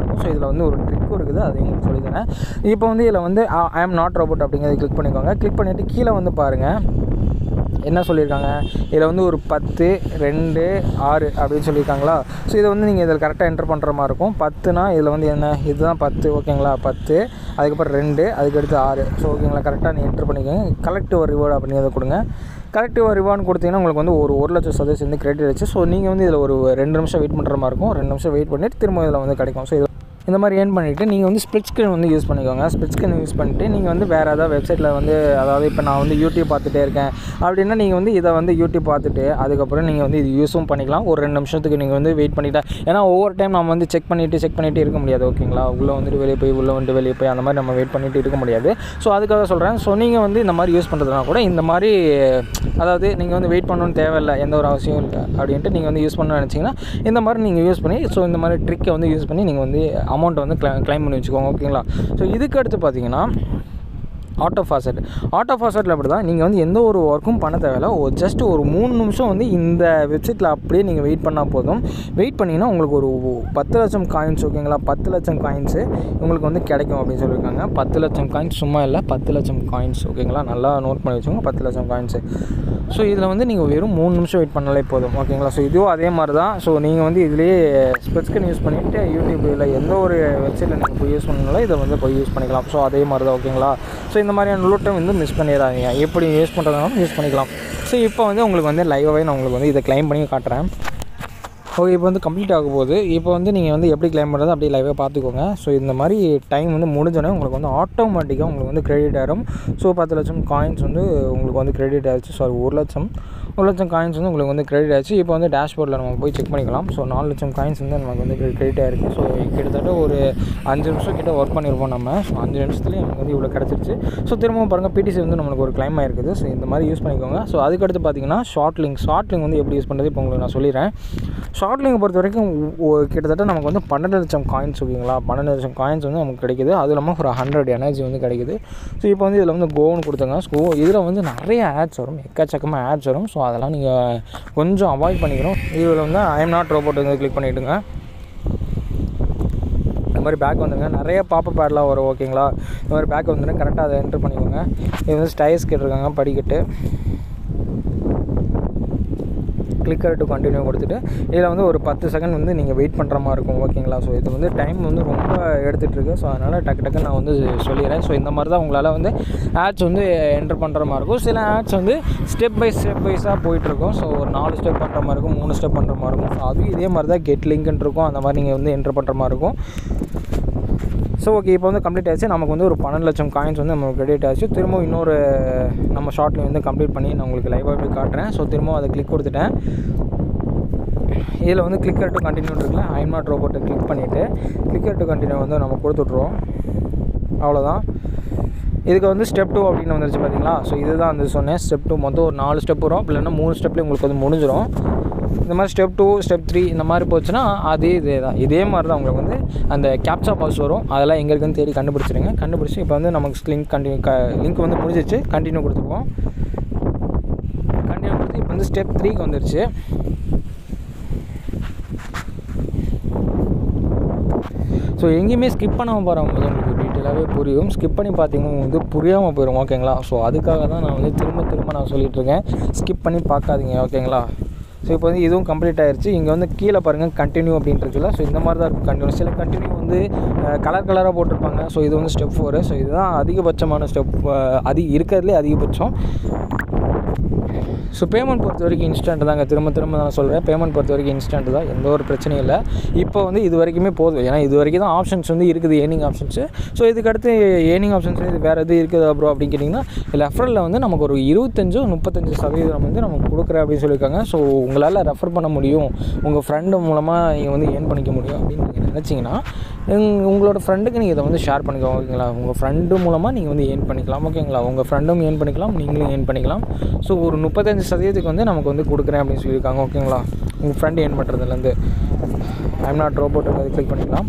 வந்து ஸோ இதில் வந்து ஒரு ட்ரிக்கும் இருக்குது. அதை உங்களுக்கு சொல்லித்தரேன் இப்போ வந்து இதில் வந்து ஐ ஆம் நாட் ரோபோட் அப்படிங்கிறத கிளிக் பண்ணிக்கோங்க. கிளிக் பண்ணிவிட்டு கீழே வந்து பாருங்கள் என்ன சொல்லியிருக்காங்க? இதில் வந்து ஒரு பத்து ரெண்டு ஆறு அப்படின்னு சொல்லியிருக்காங்களா? ஸோ இதை வந்து நீங்கள் இதில் கரெக்டாக என்டர் பண்ணுற மாதிரி இருக்கும். பத்துனா இதில் வந்து என்ன? இதுதான் பத்து ஓகேங்களா? பத்து அதுக்கப்புறம் ரெண்டு அதுக்கடுத்து ஆறு. ஸோ ஓகேங்களா? கரெக்டாக நீங்கள் என்டர் பண்ணிக்கோங்க. கலெக்டிவ் ரிவார்டு அப்படிங்கிறத கொடுங்க. கலெக்டிவ் ரிவார்டு கொடுத்தீங்கன்னா உங்களுக்கு வந்து ஒரு ஒரு லட்சம் சதவீதம் வந்து கிரெடிட் ஆச்சு ஸோ நீங்கள் வந்து இதில் ஒரு ரெண்டு நிமிஷம் வெயிட் பண்ணுற மாதிரி இருக்கும். ரெண்டு நிமிஷம் வெயிட் பண்ணிட்டு திரும்ப இதில் வந்து கிடைக்கும். ஸோ இது இந்த மாதிரி ஏர்ன் பண்ணிவிட்டு நீங்கள் வந்து ஸ்ப்ளிட் ஸ்க்ரீன் வந்து யூஸ் பண்ணிக்கோங்க. ஸ்ப்ளிட் ஸ்க்ரீன் யூஸ் பண்ணிட்டு நீங்கள் வந்து வேறு ஏதாவது வெப்சைட்டில் வந்து அதாவது இப்போ நான் வந்து யூடியூப் பார்த்துட்டே இருக்கேன். அப்படின்னா நீங்கள் வந்து இதை வந்து யூடியூப் பார்த்துட்டு அதுக்கப்புறம் நீங்கள் வந்து இது யூஸும் பண்ணிக்கலாம். ஒரு ரெண்டு நிமிஷத்துக்கு நீங்கள் வந்து வெயிட் பண்ணிட்டா ஏன்னா ஒவ்வொரு டைம் நம்ம வந்து செக் பண்ணிவிட்டு செக் பண்ணிவிட்டு இருக்க முடியாது ஓகேங்களா உள்ளே வந்துட்டு வெளியே போய் உள்ளே வந்துட்டு வெளியே போய் அந்த மாதிரி நம்ம வெயிட் பண்ணிவிட்டு இருக்க முடியாது. ஸோ அதுக்காக சொல்கிறேன் ஸோ நீங்கள் வந்து இந்த மாதிரி யூஸ் பண்ணுறதுனா கூட இந்த மாதிரி அதாவது நீங்கள் வந்து வெயிட் பண்ணணும்னு தேவையில்லை எந்த ஒரு அவசியம் இல்லை அப்படின்ட்டு நீங்கள் வந்து யூஸ் பண்ணணும்னு நினச்சிங்கன்னா இந்த மாதிரி நீங்கள் யூஸ் பண்ணி ஸோ இந்த மாதிரி ட்ரிக்கை வந்து யூஸ் பண்ணி நீங்கள் வந்து அமௌண்ட்டை வந்து க்ளைம் பண்ணி வச்சுக்கோங்க ஓகேங்களா ஸோ இதுக்கு அடுத்து பார்த்தீங்கன்னா ஆட்டோ ஃபாசட் ஆட்டோ ஃபாசட்டில் அப்படி தான் நீங்கள் வந்து எந்த ஒரு ஒர்க்கும் பண்ண தேவையில்ல. ஜஸ்ட் ஒரு மூணு நிமிஷம் வந்து இந்த வெப்சைட்டில் அப்படியே நீங்கள் வெயிட் பண்ணால் போதும். வெயிட் பண்ணிங்கன்னா உங்களுக்கு ஒரு பத்து லட்சம் காயின்ஸ் ஓகேங்களா பத்து லட்சம் காயின்ஸு உங்களுக்கு வந்து கிடைக்கும் அப்படின்னு சொல்லியிருக்காங்க. பத்து லட்சம் காயின்ஸ் சும்மா இல்லை. பத்து லட்சம் காயின்ஸ் ஓகேங்களா நல்லா நோட் பண்ணி வச்சுக்கோங்க. பத்து லட்சம் காயின்ஸு ஸோ இதில் வந்து நீங்கள் வெறும் மூணு நிமிஷம் வெயிட் பண்ணாலே போதும் ஓகேங்களா ஸோ இதுவும் அதே மாதிரி தான் ஸோ நீங்கள் வந்து இதுலேயே ஸ்பெட்ஸ்கன் யூஸ் பண்ணிவிட்டு யூடியூப் இல்லை எந்த ஒரு வெப்சைட்டில் நீங்கள் போய் யூஸ் பண்ணாலும் இதை வந்து போய் யூஸ் பண்ணிக்கலாம். ஸோ அதே மாதிரி தான் ஓகேங்களா ஸோ இந்த மாதிரியான லூட்டம் வந்து மிஸ் பண்ணிடாதீங்க. எப்படி யூஸ் பண்ணுறதுனாலும் யூஸ் பண்ணிக்கலாம். ஸோ இப்போ வந்து உங்களுக்கு வந்து லைவாகவே நான் உங்களுக்கு வந்து இதை க்ளைம் பண்ணி காட்டுறேன். ஓகே இப்போ வந்து கம்ப்ளீட் ஆக போகுது. இப்போ வந்து நீங்கள் வந்து எப்படி கிளைம் பண்ணுறது அப்படியே லைவாக பார்த்துக்கோங்க. ஸோ இந்த மாதிரி டைம் வந்து முடிஞ்சோடனே உங்களுக்கு வந்து ஆட்டோமேட்டிக்காக உங்களுக்கு வந்து கிரெடிட் ஆகிரும் ஸோ பத்து லட்சம் காயின்ஸ் வந்து உங்களுக்கு வந்து கிரெடிட் ஆகிடுச்சு சாரி ஒரு லட்சம். ஒரு லட்சம் காயின்ஸ் வந்து உங்களுக்கு வந்து கிரெடிட் ஆச்சு இப்போ வந்து டேஷ்போர்டில் நம்ம போய் செக் பண்ணிக்கலாம். ஸோ நாலு லட்சம் காயின்ஸ் வந்து நமக்கு வந்து கிரெடிட் ஆகிருக்கு ஸோ கிட்டத்தட்ட ஒரு அஞ்சு நிமிஷம் கிட்ட ஒர்க் பண்ணியிருப்போம் நம்ம. ஸோ அஞ்சு நிமிஷத்துலேயே நமக்கு வந்து இவ்வளோ கிடச்சிருச்சு. ஸோ திரும்பவும் பாருங்கள் பிடிசி வந்து நம்மளுக்கு ஒரு கிளைம் ஆயிருக்குது. ஸோ இந்த மாதிரி யூஸ் பண்ணிக்கோங்க. ஸோ அதுக்கடுத்து பார்த்தீங்கன்னா ஷார்ட் லிங்க் ஷார்ட் லிங்க் வந்து எப்படி யூஸ் பண்ணுறது இப்போ உங்களுக்கு நான் சொல்லிடுறேன். ஷார்ட் லிங்கை பொறுத்த வரைக்கும் கிட்டத்தட்ட நமக்கு வந்து பன்னெண்டு லட்சம் காயின்ஸ் ஓகேங்களா? பன்னெண்டு லட்சம் காயின்ஸ் வந்து நமக்கு கிடைக்குது. அது இல்லாமல் ஒரு ஹண்ட்ரட் எனர்ஜி வந்து கிடைக்குது. ஸோ இப்போ வந்து இதில் வந்து கோன்னு கொடுத்தாங்க. ஸோ இதில் வந்து நிறைய ஆட்ஸ் வரும். எக்கச்சக்கமாக ஆட்ஸ் வரும். ஸோ அதெல்லாம் நீங்கள் கொஞ்சம் அவாய்ட் பண்ணிக்கணும். இதில் வந்து ஐஎம் நாட் ரோபோட் வந்து கிளிக் பண்ணிவிடுங்க இந்த மாதிரி பேக் வந்துடுங்க நிறைய பாப்பப் பேட்லாம் வரும் ஓகேங்களா இந்த மாதிரி பேக் வந்துடுங்க கரெக்டாக அதை என்ட்ரு பண்ணிக்கோங்க. இது வந்து ஸ்டைஸ் கேட்டிருக்காங்க படிக்கட்டு. கிளிக்கர் டு கண்டினியூ கொடுத்துட்டு இதில் வந்து ஒரு பத்து செகண்ட் வந்து நீங்கள் வெயிட் பண்ணுற மாதிரி இருக்கும் ஓகேங்களா ஸோ இது வந்து டைம் வந்து ரொம்ப எடுத்துகிட்ருக்கு ஸோ அதனால் டக்கு டக்கு நான் வந்து சொல்லிடுறேன். ஸோ இந்த மாதிரி தான் உங்களால் வந்து ஆட்ஸ் வந்து என்டர் பண்ணுற மாதிரி இருக்கும். சில ஆட்ஸ் வந்து ஸ்டெப் பை ஸ்டெப் வைஸாக போயிட்டுருக்கும் ஸோ ஒரு நாலு ஸ்டெப் பண்ணுற மாதிரி இருக்கும் மூணு ஸ்டெப் பண்ணுற மாதிரி இருக்கும். ஸோ அதுவும் இதே மாதிரி தான் கெட் லிங்க்னு இருக்கும். அந்த மாதிரி நீங்கள் வந்து என்டர் பண்ணுற மாதிரி இருக்கும். ஸோ ஓகே இப்போ வந்து கம்ப்ளீட் ஆச்சு. நமக்கு வந்து ஒரு பன்னெண்டு லட்சம் காயின்ஸ் வந்து நமக்கு கிரெடிட் ஆச்சு. திரும்ப இன்னொரு நம்ம ஷார்ட்ல வந்து கம்ப்ளீட் பண்ணி நான் உங்களுக்கு லைவாக போய் காட்டுறேன். ஸோ திரும்ப அதை கிளிக் கொடுத்துட்டேன். இதில் வந்து கிளிக்கர் டு கண்டினியூ இருக்குல்ல? ஐம் நாட் ரோபோட்டை கிளிக் பண்ணிவிட்டு கிளிக்கர் டு கண்டினியூ வந்து நம்ம கொடுத்துட்ருவோம் அவ்வளோதான் இதுக்கு வந்து ஸ்டெப் டூ அப்படின்னு வந்துருச்சு பார்த்தீங்களா ஸோ இதுதான் வந்து சொன்னேன். ஸ்டெப் டூ மொத்தம் ஒரு நாலு ஸ்டெப் வரும். இல்லைன்னா மூணு ஸ்டெப்லேயே உங்களுக்கு வந்து முடிஞ்சிடும் இந்த மாதிரி ஸ்டெப் டூ ஸ்டெப் த்ரீ இந்த மாதிரி போச்சுன்னா அதே இதே தான் இதே மாதிரி தான் உங்களுக்கு வந்து அந்த கேப்சா பாஸ் வரும். அதெல்லாம் எங்கே இருக்குன்னு தேடி கண்டுபிடிச்சிருங்க கண்டுபிடிச்சி இப்போ வந்து நமக்கு லிங்க் கண்டினியூ க லிங்க் வந்து முடிஞ்சிச்சு கண்டினியூ கொடுத்துருவோம் கண்டினியூ கொடுத்து இப்போ வந்து ஸ்டெப் த்ரீக்கு வந்துருச்சு. ஸோ எங்கேயுமே ஸ்கிப் பண்ணாமல் பாருங்க உங்களுக்கு டீட்டெயிலாகவே புரியும். ஸ்கிப் பண்ணி பார்த்தீங்கன்னா வந்து புரியாமல் போயிடும் ஓகேங்களா ஸோ அதுக்காக தான் நான் வந்து திரும்ப திரும்ப நான் சொல்லிகிட்ருக்கேன் இருக்கேன். ஸ்கிப் பண்ணி பார்க்காதீங்க. ஓகேங்களா ஸோ இப்போ வந்து இதுவும் கம்ப்ளீட் ஆயிடுச்சு இங்கே வந்து கீழே பாருங்கள் கண்டினியூ அப்படின்றதுல ஸோ இந்த மாதிரி தான் இருக்கும் கண்டினியூ சில கண்டினியூ வந்து கலர் கலராக போட்டிருப்பாங்க. ஸோ இது வந்து ஸ்டெப் ஃபோரு ஸோ இதுதான் அதிகபட்சமான ஸ்டெப் அதி இருக்கிறதுலே அதிகபட்சம். ஸோ பேமெண்ட் பொறுத்த வரைக்கும் இன்ஸ்டன்ட் தாங்க. திரும்ப திரும்ப நான் சொல்கிறேன் பேமெண்ட் பொறுத்த வரைக்கும் இன்ஸ்டன்ட் தான். எந்த ஒரு பிரச்சனையும் இல்லை. இப்போ வந்து இது வரைக்குமே போதும். ஏன்னா இது வரைக்கும் தான் ஆப்ஷன்ஸ் வந்து இருக்குது ஏர்னிங் ஆப்ஷன்ஸு ஸோ இதுக்கடுத்து ஏர்னிங் ஆப்ஷன்ஸ் இது வேறு எது இருக்குது ப்ரோ அப்படின்னு கேட்டிங்கன்னா ரெஃபரலில் வந்து நமக்கு ஒரு இருபத்தஞ்சு முப்பத்தஞ்சு சதவீதம் வந்து நமக்கு கொடுக்குறேன் அப்படின்னு சொல்லியிருக்காங்க. ஸோ உங்களால் ரெஃபர் பண்ண முடியும். உங்கள் ஃப்ரெண்டு மூலமாக நீங்கள் வந்து ஏர்ன் பண்ணிக்க முடியும் அப்படின்னு நீங்கள் நினச்சிங்கன்னா உங்களோட ஃப்ரெண்டுக்கு நீங்கள் இதை வந்து ஷேர் பண்ணிக்கோங்க ஓகேங்களா? உங்கள் ஃப்ரெண்டு மூலமாக நீங்கள் வந்து ஏர்ன் பண்ணிக்கலாம் ஓகேங்களா? உங்கள் ஃப்ரெண்டும் ஏர்ன் பண்ணிக்கலாம் நீங்களும் ஏர்ன் பண்ணிக்கலாம். ஸோ ஒரு முப்பத்தஞ்சு சதவீதத்துக்கு வந்து நமக்கு வந்து கொடுக்குறேன் அப்படின்னு சொல்லியிருக்காங்க ஓகேங்களா? உங்கள் ஃப்ரெண்டு ஏன் பண்ணுறதுலேருந்து ஐம் நாட் ரோபோட் அதை கிளிக் பண்ணிக்கலாம்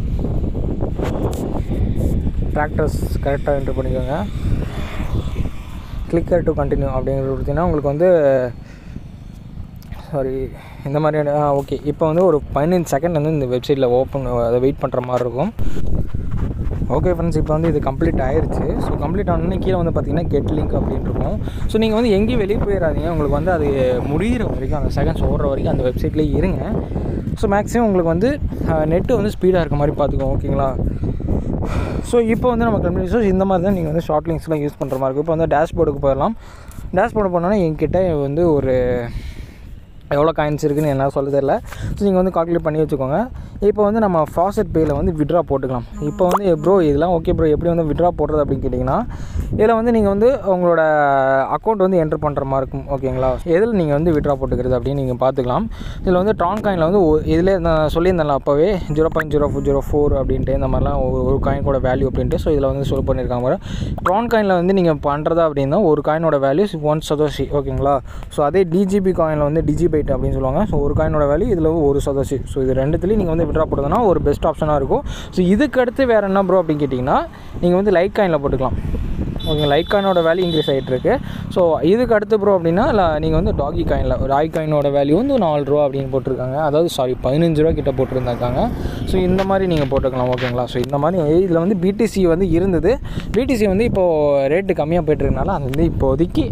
ட்ராக்டர்ஸ் கரெக்டாக என்ட்ரு பண்ணிக்கோங்க. கிளிக்கர் டு கண்டினியூ அப்படிங்கிறது கொடுத்தீங்கன்னா உங்களுக்கு வந்து சாரி இந்த மாதிரியான ஓகே இப்போ வந்து ஒரு பதினஞ்சு செகண்ட் வந்து இந்த வெப்சைட்டில் ஓப்பன் அதை வெயிட் பண்ணுற மாதிரி இருக்கும். ஓகே ஃப்ரெண்ட்ஸ் இப்போ வந்து இது கம்ப்ளீட் ஆயிடுச்சு ஸோ கம்ப்ளீட் ஆனோடனே கீழே வந்து பார்த்தீங்கன்னா கெட் லிங்க் அப்படின்னு இருக்கும். ஸோ நீங்கள் வந்து எங்கேயும் வெளியே போயிடாதீங்க உங்களுக்கு வந்து அது முடிகிற வரைக்கும் அந்த செகண்ட்ஸ் ஓடுற வரைக்கும் அந்த வெப்சைட்லேயே இருங்க. ஸோ மேக்ஸிமம் உங்களுக்கு வந்து நெட்டு வந்து ஸ்பீடாக இருக்க மாதிரி பார்த்துக்கோங்க ஓகேங்களா ஸோ இப்போ வந்து நம்ம கம்பெனி ஸோ இந்த மாதிரி தான் நீங்கள் வந்து ஷார்ட் லிங்க்ஸ்லாம் யூஸ் பண்ணுற மாதிரி இருக்கும். இப்போ வந்து டேஷ்போர்டுக்கு போயிடலாம். டேஷ்போர்டு போனோன்னா என்கிட்ட வந்து ஒரு எவ்வளோ காயின்ஸ் இருக்குன்னு என்ன சொல்ல தெரியல. ஸோ நீங்கள் வந்து கால்குலேட் பண்ணி வச்சுக்கோங்க. இப்போ வந்து நம்ம ஃபாஸ்ட் பேயில் வந்து விட்ரா போட்டுக்கலாம். இப்போ வந்து ப்ரோ இதெல்லாம் ஓகே ப்ரோ எப்படி வந்து விட்ரா போடுறது? அப்படின்னு கேட்டிங்கன்னா இதில் வந்து நீங்கள் வந்து உங்களோட அக்கௌண்ட் வந்து என்ட்ரு பண்ணுற மாதிரி இருக்கும். ஓகேங்களா எதில் நீங்கள் வந்து விட்ரா போட்டுக்கிறது அப்படின்னு நீங்கள் பார்த்துக்கலாம் இதில் வந்து ட்ரான் காயினில் வந்து ஒ- நான் சொல்லியிருந்தேன்ல அப்போவே zero point zero four zero four அப்படின்ட்டு இந்த மாதிரிலாம் ஒரு- ஒரு காயினோட வேல்யூ அப்படின்ட்டு ஸோ இதில் வந்து சொல் பண்ணியிருக்காங்க ட்ரான் காயினில் வந்து நீங்கள் பண்ணுறதா அப்படின்னா ஒரு காயினோட வேல்யூ ஒன் சதோஷி ஓகேங்களா ஸோ அதே டிஜிபி காயினில் வந்து டிஜிபி டிஜிபைட் அப்படின்னு சொல்லுவாங்க. ஸோ ஒரு காயினோட வேல்யூ இதில் ஒரு சதசி. ஸோ இது ரெண்டுத்துலேயும் நீங்கள் வந்து விட்ரா போடுறதுனா ஒரு பெஸ்ட் ஆப்ஷனாக இருக்கும். ஸோ இதுக்கு அடுத்து வேறு என்ன ப்ரோ அப்படின்னு கேட்டிங்கன்னா நீங்கள் வந்து லைட் காயினில் போட்டுக்கலாம். ஓகே லைட் காயினோட வேல்யூ இன்க்ரீஸ் ஆகிட்டுருக்கு ஸோ இதுக்கு அடுத்து ப்ரோ அப்படின்னா நீங்கள் வந்து டாகி காயினில் டாகி காயினோட வேல்யூ வந்து நாலு ரூபா அப்படின்னு போட்டிருக்காங்க. அதாவது சாரி பதினஞ்சு ரூபா கிட்ட போட்டிருந்தாங்க ஸோ இந்த மாதிரி நீங்கள் போட்டுக்கலாம் ஓகேங்களா ஸோ இந்த மாதிரி இதில் வந்து பிடிசி வந்து இருந்தது. பிடிசி வந்து இப்போது ரேட்டு கம்மியாக போயிட்டுருக்கனால அது வந்து இப்போதைக்கு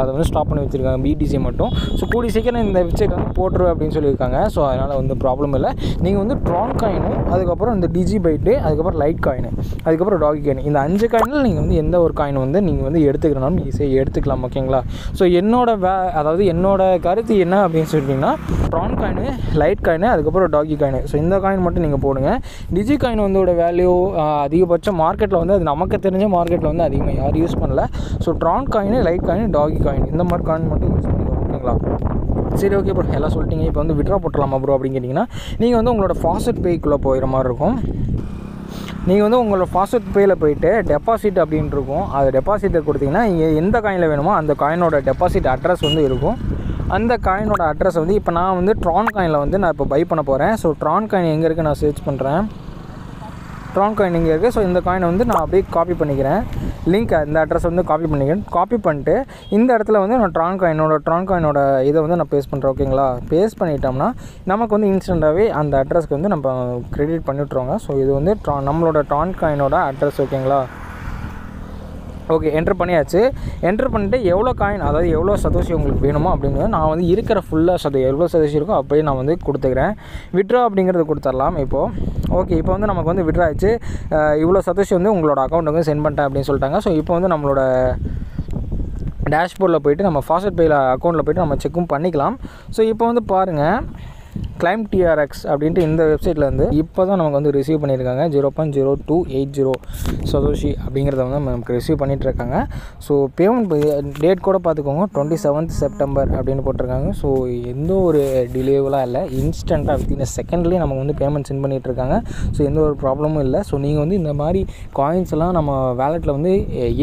அதை வந்து ஸ்டாப் பண்ணி வச்சுருக்காங்க பிடிசி மட்டும். ஸோ கூடி சீக்கிரம் இந்த வெப்சைட் வந்து போட்டுருவேன் அப்படின்னு சொல்லியிருக்காங்க. ஸோ அதனால் வந்து ப்ராப்ளம் இல்லை. நீங்கள் வந்து ட்ரான் காயினும் அதுக்கப்புறம் இந்த டிஜி பைட்டு அதுக்கப்புறம் லைட் காயின் அதுக்கப்புறம் டாகி காயின் இந்த அஞ்சு காயினில் நீங்கள் வந்து எந்த ஒரு காயின் வந்து நீங்கள் வந்து எடுத்துக்கிறனாலும் ஈஸியாக எடுத்துக்கலாம் ஓகேங்களா ஸோ என்னோட வே அதாவது என்னோட கருத்து என்ன அப்படின்னு சொல்லிட்டிங்கன்னா ட்ரான் காயின் லைட் காயின் அதுக்கப்புறம் டாகி காயின் ஸோ இந்த காயின் மட்டும் நீங்கள் போடுங்க. டிஜி காயின் வந்தோட வேல்யூ அதிகபட்சம் மார்க்கெட்டில் வந்து அது நமக்கு தெரிஞ்ச மார்க்கெட்டில் வந்து அதிகமாக யாரும் யூஸ் பண்ணல. So Tron coin Litecoin Dogecoin இந்த மாதிரி காயின் மட்டும் யூஸ் பண்ணிக்கோ ஓகேங்களா சரி ஓகே ப்ரோ எல்லாம் சொல்லிட்டீங்க. இப்போ வந்து விட்ரா போட்டலாமா ப்ரோ அப்படின்னு கேட்டிங்கன்னா நீங்கள் வந்து உங்களோட ஃபாஸ்ட் பேக்குள்ளே போயிடுற மாதிரி இருக்கும். நீங்கள் வந்து உங்களோட ஃபாஸ்ட் பேயில் போயிட்டு டெபாசிட் அப்படின்ட்டு இருக்கும். அது டெபாசிட்டை கொடுத்தீங்கன்னா இங்கே எந்த காயினில் வேணுமோ அந்த காயினோட டெபாசிட் அட்ரஸ் வந்து இருக்கும். அந்த காயினோட அட்ரஸ் வந்து இப்போ நான் வந்து ட்ரான் காயினில் வந்து நான் இப்போ பை பண்ண போகிறேன் ஸோ ட்ரான் காயின் எங்கே இருக்குது நான் சர்ச் பண்ணுறேன் ட்ரான் காயின் இங்கே இருக்குது ஸோ இந்த காயினை வந்து நான் அப்படியே காப்பி பண்ணிக்கிறேன். லிங்க் இந்த அட்ரஸ் வந்து காப்பி பண்ணிக்கிறேன். காப்பி பண்ணிட்டு இந்த இடத்துல வந்து நான் ட்ரான் காயினோட ட்ரான் காயினோட இதை வந்து நான் பேஸ்ட் பண்ணுறேன் ஓகேங்களா பேஸ்ட் பண்ணிட்டோம்னா நமக்கு வந்து இன்ஸ்டண்ட்டாகவே அந்த அட்ரஸ்க்கு வந்து நம்ம கிரெடிட் பண்ணிவிட்ருவாங்க ஸோ இது வந்து ட்ரா நம்மளோட ட்ரான் காயினோட அட்ரஸ் ஓகேங்களா ஓகே என்ட்ரு பண்ணியாச்சு. என்ட்ரு பண்ணிட்டு எவ்வளோ காயின் அதாவது எவ்வளோ சதோஷி உங்களுக்கு வேணுமோ அப்படிங்கிறது நான் வந்து இருக்கிற ஃபுல்லாக சத எவ்வளோ சதோஷி இருக்கோ அப்படியே நான் வந்து கொடுத்துக்கிறேன். விட்ரா அப்படிங்கிறது கொடுத்துடலாம் இப்போது ஓகே இப்போ வந்து நமக்கு வந்து விட்ரா ஆச்சு இவ்வளோ சதோஷி வந்து உங்களோட அக்கௌண்ட்டுக்கு வந்து சென்ட் பண்ணிட்டேன் அப்படின்னு சொல்லிட்டாங்க. ஸோ இப்போ வந்து நம்மளோட டேஷ்போர்டில் போயிட்டு நம்ம ஃபாஸ்ட் பேயில் அக்கௌண்ட்டில் போயிட்டு நம்ம செக்கும் பண்ணிக்கலாம். ஸோ இப்போ வந்து பாருங்கள் கிளைம் டிஆர்எக்ஸ் அப்படின்ட்டு இந்த வெப்சைட்டில் வந்து இப்போ தான் நமக்கு வந்து ரிசீவ் பண்ணியிருக்காங்க. Zero point zero two eight zero satoshi அப்படிங்கிறத வந்து நமக்கு ரிசீவ் பண்ணிகிட்ருக்காங்க இருக்காங்க ஸோ பேமெண்ட் டேட் கூட பார்த்துக்கோங்க. டுவெண்ட்டி செவன்த் செப்டம்பர் அப்படின்னு போட்டிருக்காங்க. ஸோ எந்த ஒரு டிலேவெலாம் இல்லை. இன்ஸ்டண்ட்டாக வித்தின் செகண்ட்லேயே நமக்கு வந்து பேமெண்ட் சென்ட் பண்ணிகிட்ருக்காங்க இருக்காங்க ஸோ எந்த ஒரு ப்ராப்ளமும் இல்லை. ஸோ நீங்கள் வந்து இந்த மாதிரி காயின்ஸ் எல்லாம் நம்ம வேலெட்டில் வந்து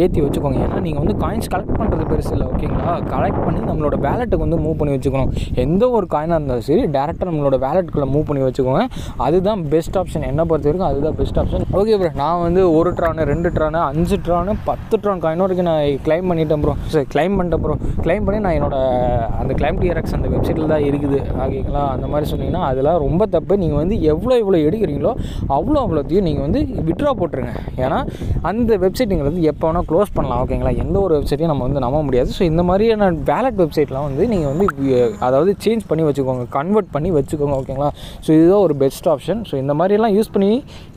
ஏற்றி வச்சுக்கோங்க. ஏன்னா நீங்கள் வந்து காயின்ஸ் கலெக்ட் பண்ணுறது பெருசு இல்லை ஓகேங்களா கலெக்ட் பண்ணி நம்மளோட வேலெட்டுக்கு வந்து மூவ் பண்ணி வச்சுக்கணும். எந்த ஒரு காயினாக இருந்தாலும் சரி டேரெக்ட் டேரெக்டாக நம்மளோட வேலெட்டுக்குள்ளே மூவ் பண்ணி வச்சுக்கோங்க. அதுதான் பெஸ்ட் ஆப்ஷன் என்ன பொறுத்த வரைக்கும் அதுதான் பெஸ்ட் ஆப்ஷன் ஓகே ப்ரோ நான் வந்து ஒரு ட்ரானு ரெண்டு ட்ரானு அஞ்சு ட்ரானு பத்து ட்ரான் காயின் வரைக்கும் நான் கிளைம் பண்ணிட்டேன் ப்ரோ சரி கிளைம் பண்ணிட்டேன் ப்ரோ கிளைம் பண்ணி நான் என்னோட அந்த கிளைம் டிஆர்எக்ஸ் அந்த வெப்சைட்டில் தான் இருக்குது. ஓகேங்களா அந்த மாதிரி சொன்னீங்கன்னா அதெல்லாம் ரொம்ப தப்பு. நீங்கள் வந்து எவ்வளோ எவ்வளோ எடுக்கிறீங்களோ அவ்வளோ அவ்வளோத்தையும் நீங்கள் வந்து விட்ரா போட்டுருங்க. ஏன்னா அந்த வெப்சைட்டுங்கிறது எப்போ வேணால் க்ளோஸ் பண்ணலாம் ஓகேங்களா எந்த ஒரு வெப்சைட்டையும் நம்ம வந்து நம்ப முடியாது. ஸோ இந்த மாதிரியான வேலட் வெப்சைட்லாம் வந்து நீங்கள் வந்து அதாவது சேஞ்ச் பண்ணி வச்சுக்கோங்க. கன்வெர்ட் பண்ணி வச்சுக்கோங்க ஓகேங்களா ஸோ இதுதான் ஒரு பெஸ்ட் ஆப்ஷன் ஸோ இந்த மாதிரிலாம் யூஸ் பண்ணி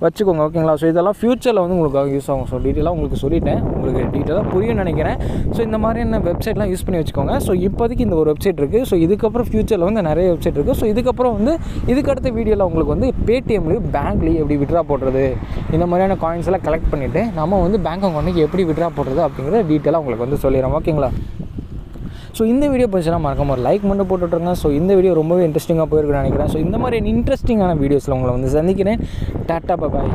வச்சுக்கோங்க ஓகேங்களா ஸோ இதெல்லாம் ஃப்யூச்சரில் வந்து உங்களுக்காக யூஸ் ஆகும். ஸோ டீட்டெயிலாக உங்களுக்கு சொல்லிட்டேன். உங்களுக்கு டீட்டெயிலாக புரியும்னு நினைக்கிறேன். ஸோ இந்த மாதிரியான வெப்சைட்லாம் யூஸ் பண்ணி வச்சுக்கோங்க. ஸோ இப்போதைக்கு இந்த ஒரு வெப்சைட் இருக்குது ஸோ இதுக்கப்புறம் ஃப்யூச்சரில் வந்து நிறைய வெப்சைட் இருக்குது ஸோ இதுக்கப்புறம் வந்து இதுக்கு அடுத்த வீடியோவில் உங்களுக்கு வந்து பேடிஎம்லேயும் பேங்க்லேயும் எப்படி விட்ரா போடுறது இந்த மாதிரியான காயின்ஸ் எல்லாம் கலெக்ட் பண்ணிவிட்டு நம்ம வந்து பேங்க் அக்கௌண்ட்டுக்கு எப்படி விட்ரா போடுறது அப்படிங்கிறத டீட்டெயிலாக உங்களுக்கு வந்து சொல்லிடுறோம் ஓகேங்களா ஸோ இந்த வீடியோ பிடிச்சா மறக்காம ஒரு லைக் மட்டும் போட்டுட்ருங்க ஸோ இந்த வீடியோ ரொம்பவே இன்ட்ரெஸ்டிங்காக போயிருக்குன்னு நினைக்கிறேன். ஸோ இந்த மாதிரி இன்ட்ரெஸ்டிங்கான வீடியோஸில் உங்களை வந்து சந்திக்கிறேன். டாட்டா பாய்